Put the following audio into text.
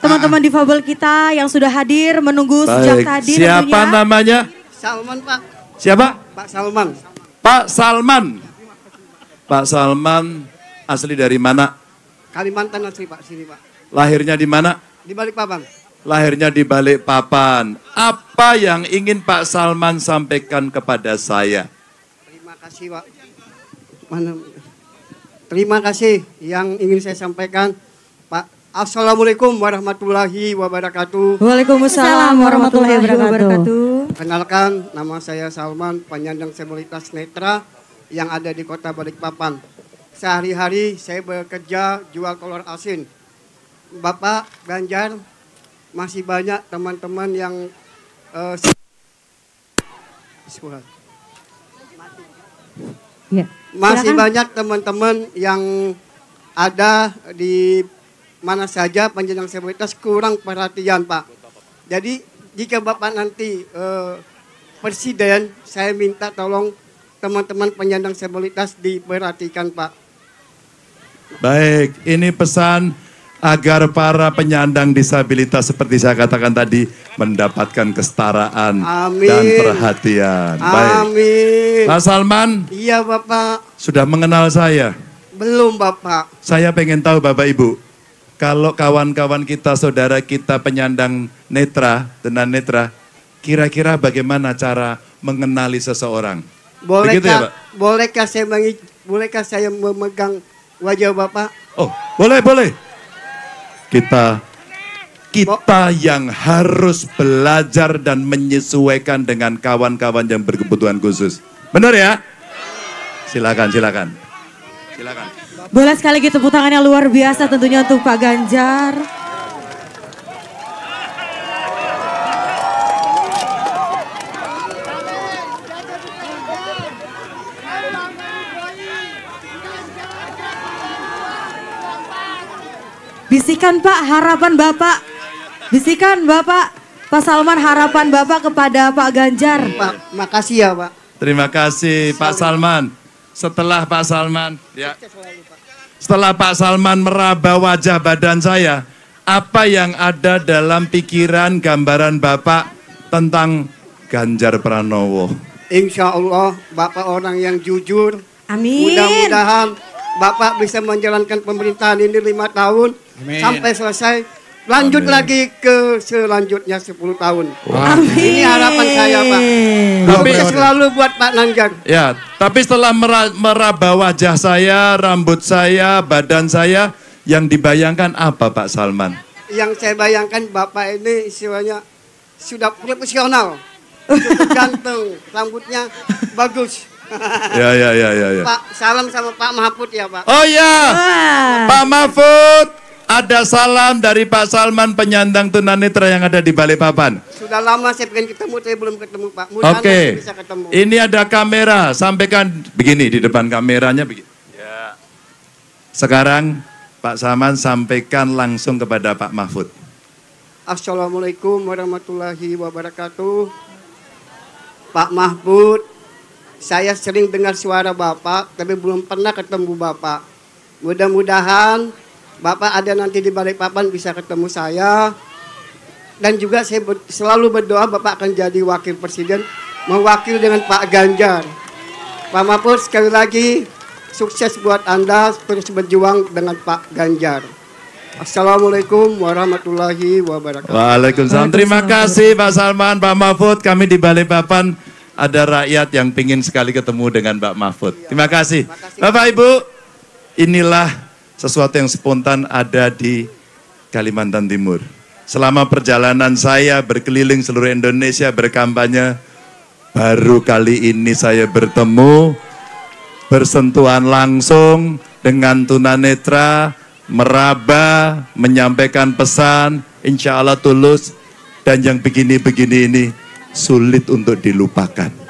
teman-teman difabel kita yang sudah hadir menunggu sejak Baik, tadi siapa tentunya. namanya? Salman Pak. Siapa? Pak Salman. Pak Salman. Pak Salman asli dari mana? Kalimantan asli Pak sini Pak. Lahirnya di mana? Di Balikpapan. Lahirnya di Balikpapan. Apa yang ingin Pak Salman sampaikan kepada saya? Terima kasih Pak. Mana? Terima kasih yang ingin saya sampaikan. Assalamualaikum warahmatullahi wabarakatuh. Waalaikumsalam warahmatullahi wabarakatuh. Kenalkan nama saya Salman, penyandang disabilitas netra yang ada di kota Balikpapan. Sehari-hari saya bekerja jual telur asin. Bapak Ganjar masih banyak teman-teman yang. Ya. masih banyak teman-teman yang ada di mana saja penyandang disabilitas kurang perhatian Pak. Jadi jika Bapak nanti eh, presiden, saya minta tolong teman-teman penyandang disabilitas diperhatikan Pak. Baik, ini pesan agar para penyandang disabilitas seperti saya katakan tadi mendapatkan kesetaraan Amin. dan perhatian. Baik. Amin. Pak Salman Iya Bapak, sudah mengenal saya. belum Bapak. Saya pengen tahu Bapak Ibu, kalau kawan-kawan kita, saudara kita penyandang netra, tunanetra, kira-kira bagaimana cara mengenali seseorang? Bolehkah, Begitu ya, Pak? bolehkah saya mengi- bolehkah saya memegang wajah Bapak? Oh, boleh, boleh. Kita kita yang harus belajar dan menyesuaikan dengan kawan-kawan yang berkebutuhan khusus. Benar ya? Silakan, silakan. Silakan. Boleh sekali lagi tepuk tangan yang luar biasa tentunya untuk Pak Ganjar. Bisikan Pak harapan Bapak. Bisikan Bapak. Pak Salman harapan Bapak kepada Pak Ganjar. Pak, makasih ya Pak. Terima kasih Pak Salman. Setelah Pak Salman, ya. Setelah Pak Salman meraba wajah badan saya, apa yang ada dalam pikiran gambaran Bapak tentang Ganjar Pranowo? Insya Allah Bapak orang yang jujur. Amin. Mudah-mudahan Bapak bisa menjalankan pemerintahan ini lima tahun sampai selesai. Lanjut lagi ke selanjutnya 10 tahun. Amin. Ini harapan saya Pak. Tapi- selalu buat Pak Nanjar. Ya, tapi setelah mera- meraba wajah saya, rambut saya, badan saya, yang dibayangkan apa Pak Salman? Yang saya bayangkan Bapak ini istilahnya sudah profesional. Ganteng, rambutnya bagus. Ya, ya, ya, ya, ya. Pak, salam sama Pak Mahfud ya Pak. Oh ya, Wah. Pak Mahfud, ada salam dari Pak Salman penyandang tunanetra yang ada di Balikpapan. Sudah lama saya pengen ketemu, tapi belum ketemu Pak. Mudah Oke, bisa ketemu. ini ada kamera, sampaikan begini di depan kameranya begini. Ya. Sekarang Pak Salman sampaikan langsung kepada Pak Mahfud. Assalamualaikum warahmatullahi wabarakatuh. Pak Mahfud, saya sering dengar suara Bapak, tapi belum pernah ketemu Bapak. Mudah-mudahan Bapak ada nanti di Balikpapan bisa ketemu saya. Dan juga saya ber- selalu berdoa Bapak akan jadi wakil presiden, mewakil dengan Pak Ganjar. Pak Mahfud, sekali lagi sukses buat Anda terus berjuang dengan Pak Ganjar. Assalamualaikum warahmatullahi wabarakatuh. Waalaikumsalam. Terima kasih Pak Salman, Pak Mahfud. Kami di Balikpapan ada rakyat yang pingin sekali ketemu dengan Pak Mahfud. Terima kasih. Bapak Ibu, inilah sesuatu yang spontan ada di Kalimantan Timur. Selama perjalanan saya berkeliling seluruh Indonesia berkampanye, baru kali ini saya bertemu bersentuhan langsung dengan tunanetra, meraba, menyampaikan pesan, insya Allah tulus, dan yang begini-begini ini sulit untuk dilupakan.